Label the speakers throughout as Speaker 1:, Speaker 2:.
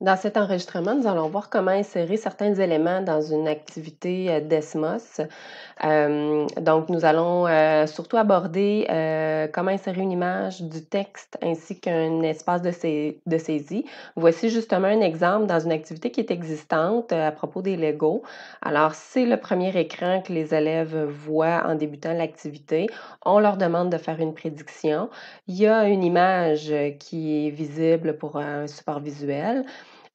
Speaker 1: Dans cet enregistrement, nous allons voir comment insérer certains éléments dans une activité euh, Desmos. Euh, donc, nous allons euh, surtout aborder comment insérer une image, du texte ainsi qu'un espace de, saisie. Voici justement un exemple dans une activité qui est existante à propos des Legos. Alors, c'est le premier écran que les élèves voient en débutant l'activité. On leur demande de faire une prédiction. Il y a une image qui est visible pour un support visuel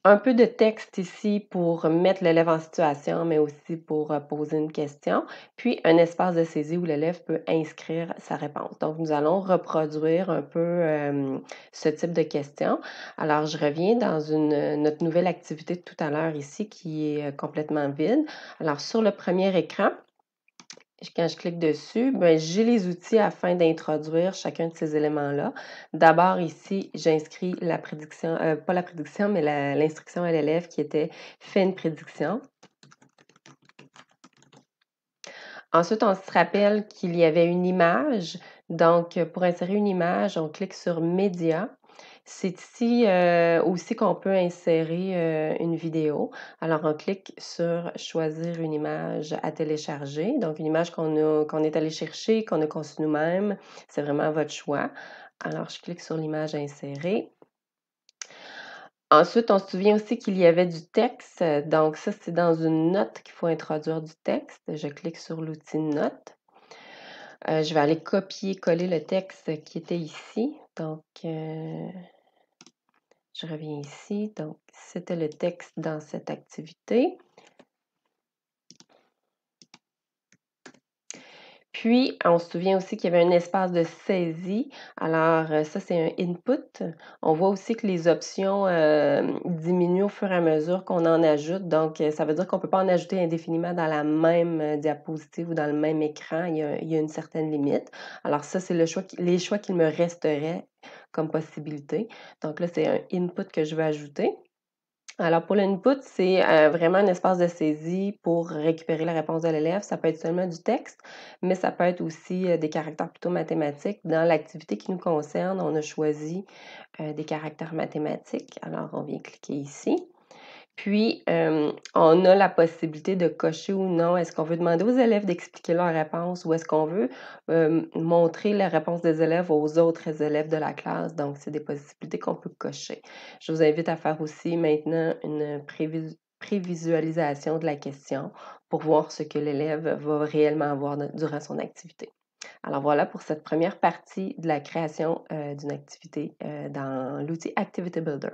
Speaker 1: un peu de texte ici pour mettre l'élève en situation, mais aussi pour euh, poser une question, puis un espace de saisie où l'élève peut inscrire sa réponse. Donc, nous allons reproduire un peu euh, ce type de questions. Alors, je reviens dans notre nouvelle activité de tout à l'heure ici qui est euh, complètement vide. Alors, sur le premier écran, quand je clique dessus, ben, j'ai les outils afin d'introduire chacun de ces éléments-là. D'abord, ici, j'inscris la prédiction, euh, pas la prédiction, mais l'instruction à l'élève qui était fait une prédiction. Ensuite, on se rappelle qu'il y avait une image. Donc, pour insérer une image, on clique sur Média. C'est ici euh, aussi qu'on peut insérer euh, une vidéo. Alors, on clique sur Choisir une image à télécharger. Donc, une image qu'on est allé chercher, qu'on a conçue nous-mêmes. C'est vraiment votre choix. Alors, je clique sur l'image insérer. Ensuite, on se souvient aussi qu'il y avait du texte. Donc, ça, c'est dans une note qu'il faut introduire du texte. Je clique sur l'outil Note. Euh, je vais aller copier-coller le texte qui était ici. Donc, je reviens ici. Donc, c'était le texte dans cette activité. Puis, on se souvient aussi qu'il y avait un espace de saisie. Alors, euh, ça, c'est un input. On voit aussi que les options euh, diminuent au fur et à mesure qu'on en ajoute. Donc, euh, ça veut dire qu'on ne peut pas en ajouter indéfiniment dans la même diapositive ou dans le même écran. Il y a, une certaine limite. Alors, ça, c'est les choix qu'il me resterait comme possibilité. Donc là, c'est un input que je vais ajouter. Alors, pour l'input, c'est euh, vraiment un espace de saisie pour récupérer la réponse de l'élève. Ça peut être seulement du texte, mais ça peut être aussi euh, des caractères plutôt mathématiques. Dans l'activité qui nous concerne, on a choisi euh, des caractères mathématiques. Alors, on vient cliquer ici. Puis, on a la possibilité de cocher ou non. Est-ce qu'on veut demander aux élèves d'expliquer leur réponse ou est-ce qu'on veut montrer la réponse des élèves aux autres élèves de la classe? Donc, c'est des possibilités qu'on peut cocher. Je vous invite à faire aussi maintenant une prévisualisation de la question pour voir ce que l'élève va réellement avoir durant son activité. Alors voilà pour cette première partie de la création d'une activité dans l'outil Activity Builder.